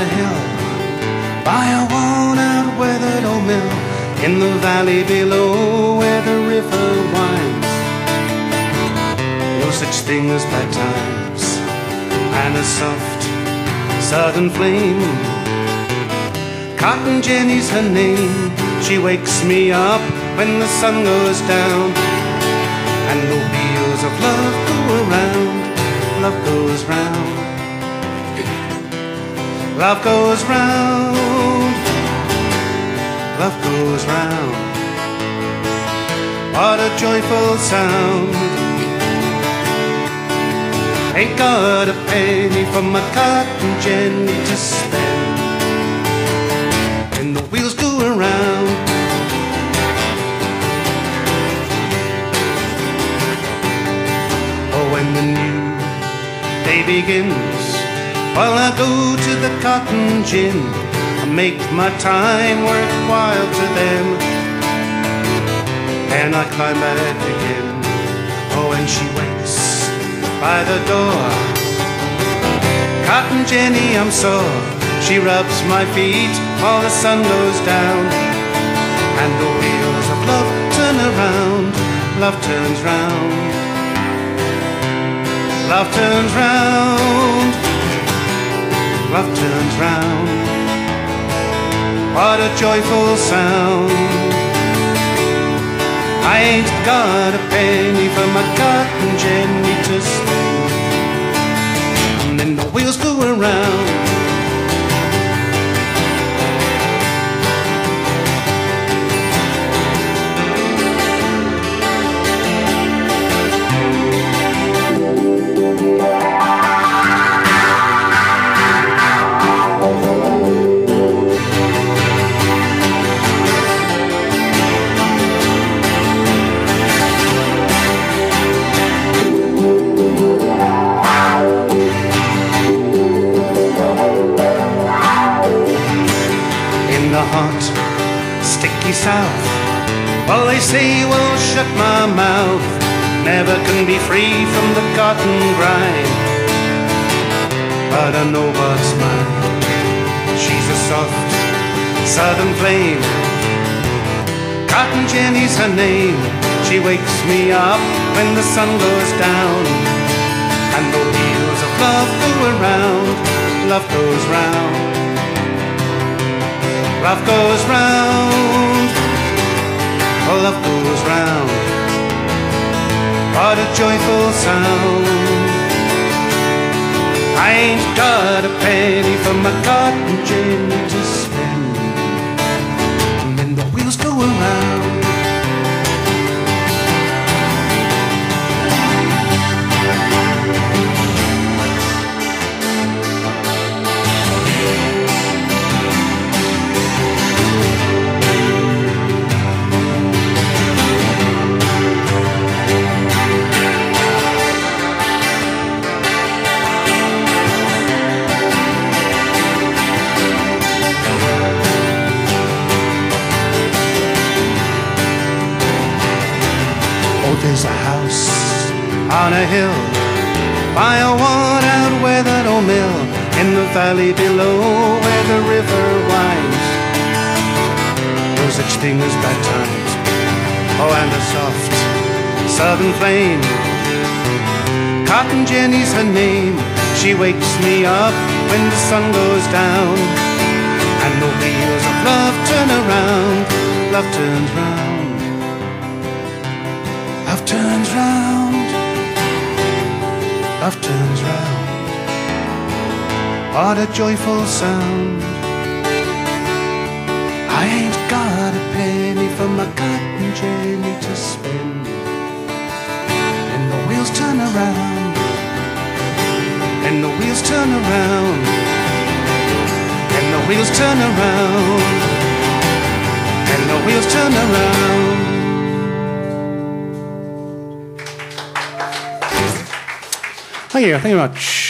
A hill by a worn out weathered old mill in the valley below where the river winds. No such thing as bad times and a soft southern flame. Cotton Jenny's her name. She wakes me up when the sun goes down and the wheels of love go around. Love goes round. Love goes round. Love goes round. What a joyful sound. Ain't got a penny for my cotton Jenny to spend. And the wheels go around. Oh, when the new day begins, while I go to the cotton gin, I make my time worthwhile to them. And I climb back again. Oh, and she waits by the door. Cotton Jenny, I'm sore. She rubs my feet while the sun goes down. And the wheels of love turn around. Love turns round. Love turns round. Love turns round. What a joyful sound. I ain't got a penny for my cotton Jenny to spend. And then the wheels go around. Say, well, shut my mouth. Never can be free from the cotton grind. But I know what's mine. She's a soft southern flame. Cotton Jenny's her name. She wakes me up when the sun goes down. And the wheels of love go around. Love goes round. Love goes round, oh, love goes round. What a joyful sound. I ain't got a penny for my cotton gin to spend. And then the wheels go around. On a hill by a worn out weathered old mill in the valley below where the river winds. No such thing bad times. Oh, and a soft southern flame. Cotton Jenny's her name. She wakes me up when the sun goes down. And the wheels of love turn around. Love turns round. What a joyful sound. I ain't got a penny for my cotton Jenny to spend. And the wheels turn around. And the wheels turn around. And the wheels turn around. And the wheels turn around. Thank you. Thank you very much.